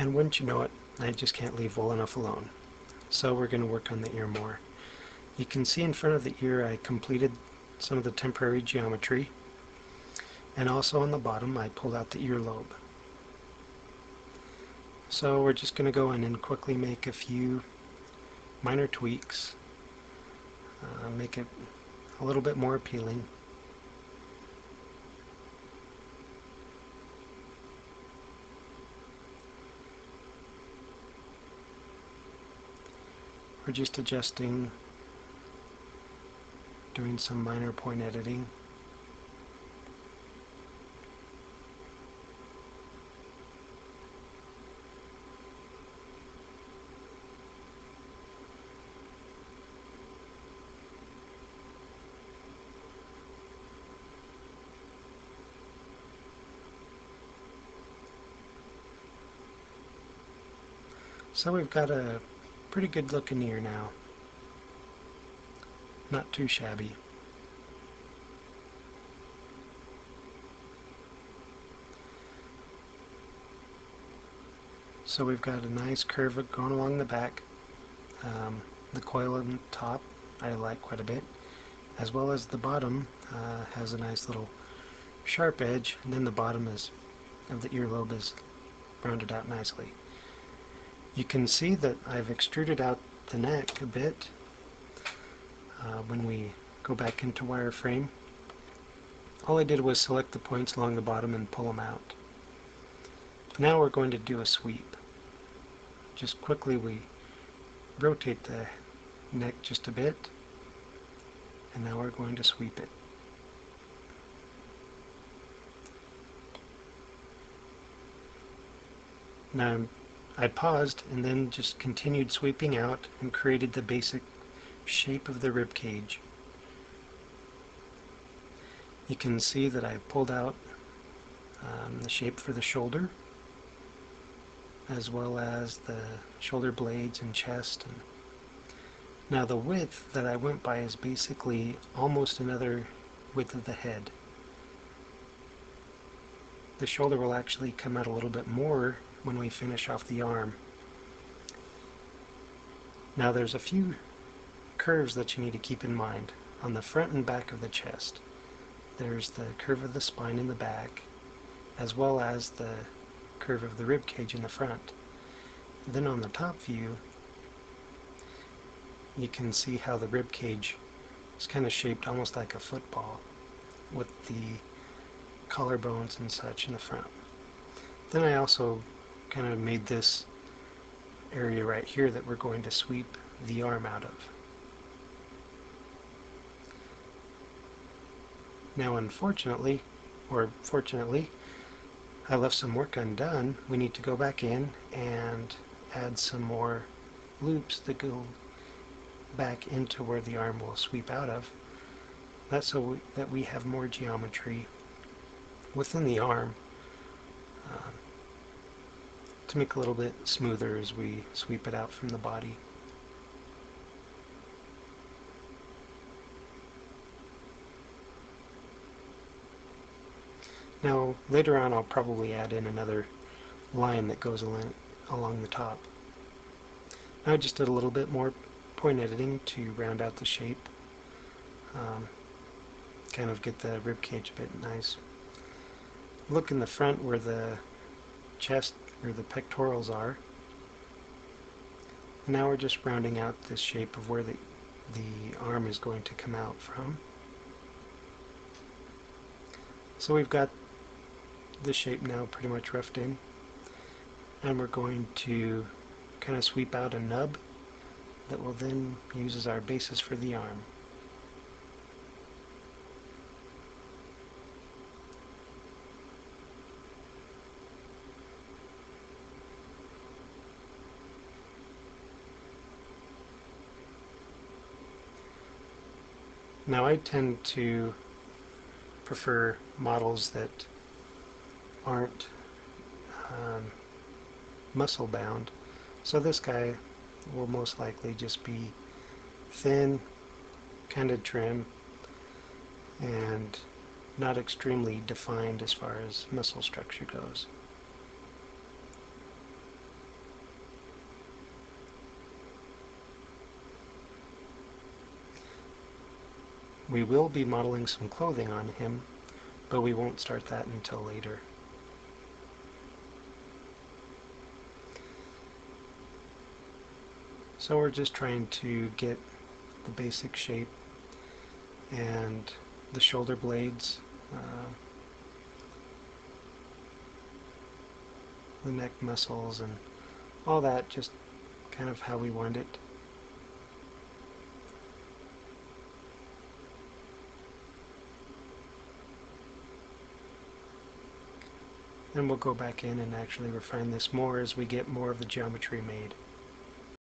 And wouldn't you know it, I just can't leave well enough alone. So we're going to work on the ear more. You can see in front of the ear I completed some of the temporary geometry. And also on the bottom I pulled out the earlobe. So we're just going to go in and quickly make a few minor tweaks. Uh, make it a little bit more appealing. We're just adjusting, doing some minor point editing. So we've got a pretty good looking ear now. Not too shabby. So we've got a nice curve going along the back. Um, the coil on top I like quite a bit, as well as the bottom uh, has a nice little sharp edge, and then the bottom is of the earlobe is rounded out nicely. You can see that I've extruded out the neck a bit uh, when we go back into wireframe. All I did was select the points along the bottom and pull them out. Now we're going to do a sweep. Just quickly we rotate the neck just a bit and now we're going to sweep it. Now I paused and then just continued sweeping out and created the basic shape of the rib cage. You can see that I pulled out um, the shape for the shoulder as well as the shoulder blades and chest. And now the width that I went by is basically almost another width of the head. The shoulder will actually come out a little bit more when we finish off the arm. Now there's a few curves that you need to keep in mind on the front and back of the chest. There's the curve of the spine in the back as well as the curve of the rib cage in the front. Then on the top view you can see how the rib cage is kind of shaped almost like a football with the collarbones and such in the front. Then I also kind of made this area right here that we're going to sweep the arm out of. Now unfortunately, or fortunately, I left some work undone. We need to go back in and add some more loops that go back into where the arm will sweep out of. That's so we, that we have more geometry within the arm. Um, to make a little bit smoother as we sweep it out from the body. Now later on I'll probably add in another line that goes along, along the top. Now I just did a little bit more point editing to round out the shape. Um, kind of get the rib cage a bit nice. Look in the front where the chest where the pectorals are. Now we're just rounding out this shape of where the, the arm is going to come out from. So we've got the shape now pretty much roughed in. And we're going to kind of sweep out a nub that will then use as our basis for the arm. Now I tend to prefer models that aren't um, muscle bound. So this guy will most likely just be thin, kind of trim, and not extremely defined as far as muscle structure goes. We will be modeling some clothing on him, but we won't start that until later. So we're just trying to get the basic shape and the shoulder blades, uh, the neck muscles and all that just kind of how we want it. Then we'll go back in and actually refine this more as we get more of the geometry made.